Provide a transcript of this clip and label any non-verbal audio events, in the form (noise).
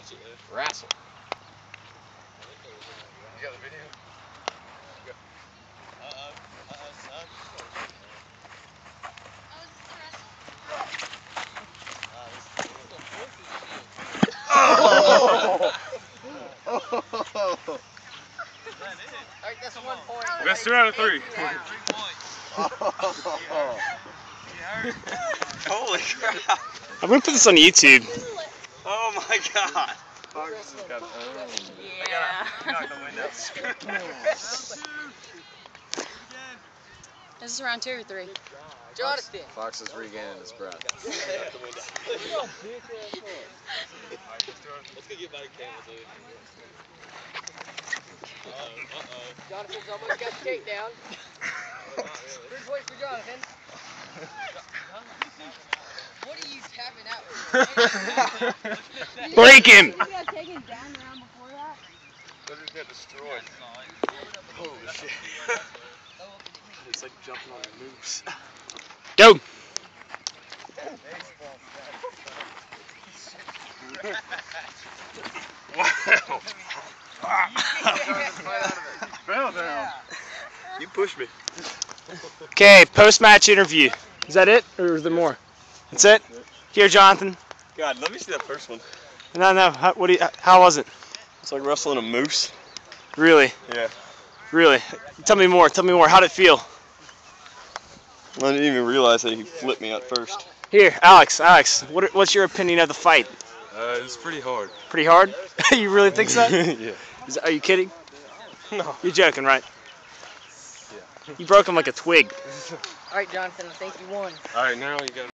want to watch it. though. Wrestle. You got the video? Uh-oh. Uh-oh, son. Uh, this is a little Oh! Alright, that's one point. Best two out of three. Three points. Holy crap! I'm gonna put this on YouTube. Oh my god! Yeah. Knock the wind out. This is round two or three. Jonathan. Fox is regaining his breath. Let's go get by the camera, dude. Um, uh-oh, (laughs) uh-oh. Jonathan's almost got the takedown. Three points for Jonathan. (laughs) What are you out for? Break him. You got taken down the round before that? They just got destroyed. Holy shit. It's like jumping on a moose. Go. Wow! (laughs) Fell down. You pushed me. Okay, post-match interview. Is that it, or is there more? That's it. Here, Jonathan. God, let me see that first one. No, no. How, what do you, how was it? It's like wrestling a moose. Really, Yeah. really. Tell me more. Tell me more. How'd it feel? I didn't even realize that he flipped me at first. Here, Alex. Alex, what, what's your opinion of the fight? Uh, it's pretty hard. Pretty hard. (laughs) you really think so? (laughs) yeah. Is, are you kidding? (laughs) No. You're joking, right? Yeah. You broke him like a twig. Alright, Jonathan, I think you won. Alright, now you got